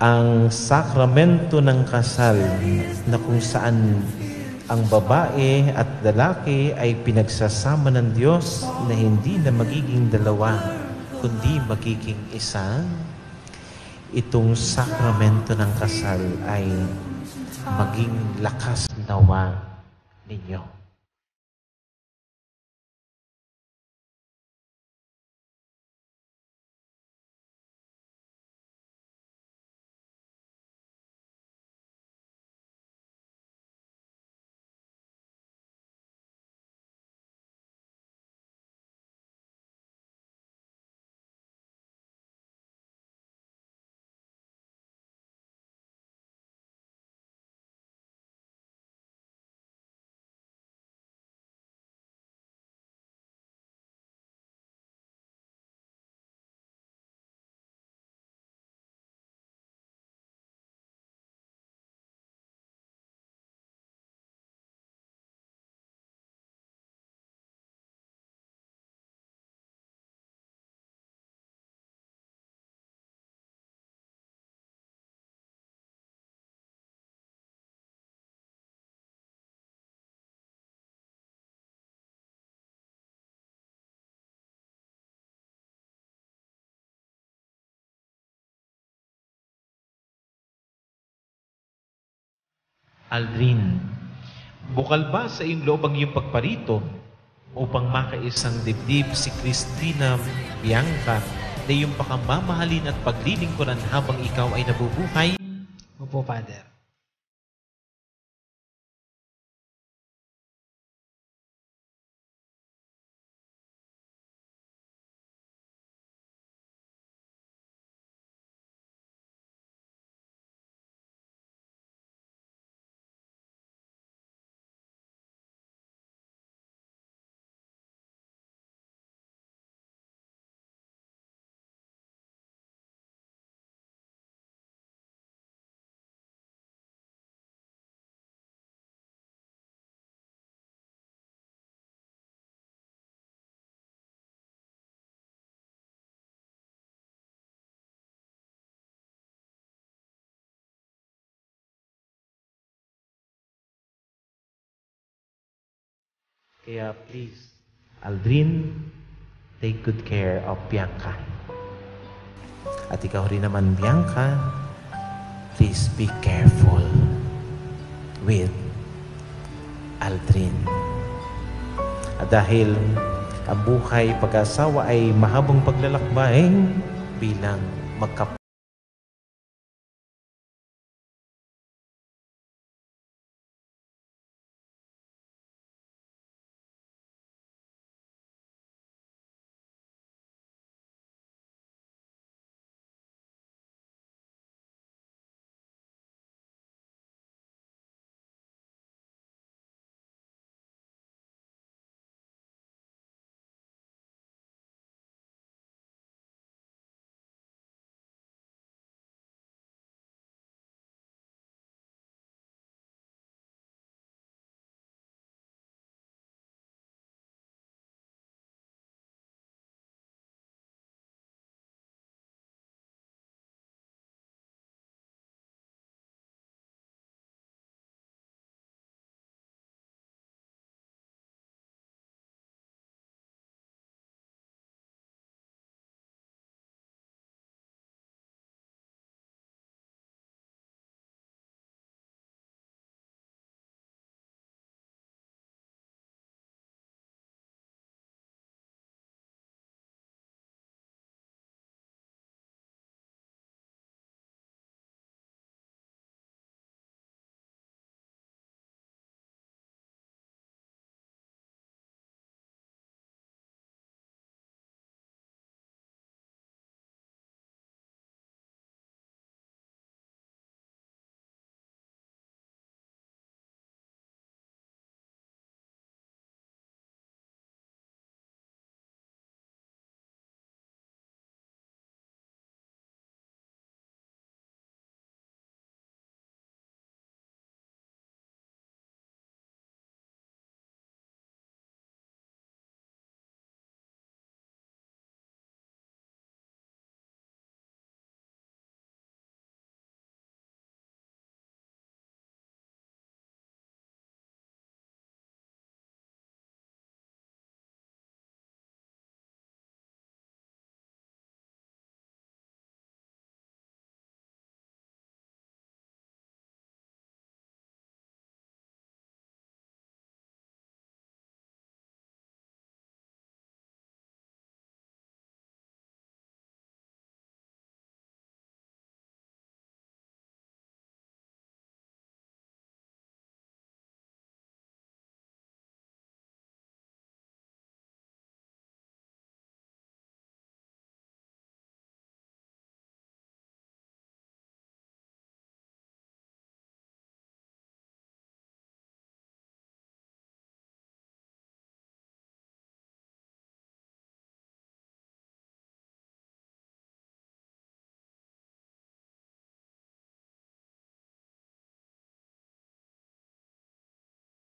ang sakramento ng kasal na kung saan ang babae at lalaki ay pinagsasama ng Diyos na hindi na magiging dalawa, kundi magiging isa. Itong sakramento ng kasal ay maging lakas nawa ninyo. Aldrin, bukal ba sa iyong loob ang iyong pagparito upang makaisang dibdib si Christina Bianca na iyong pakamamahalin at paglilingkuran habang ikaw ay nabubuhay? Opo, Father. Kaya please, Aldrin, take good care of Bianca. At ikaw rin naman, Bianca, please be careful with Aldrin. At dahil ang buhay pag-asawa ay mahabang paglalakbay bilang magkap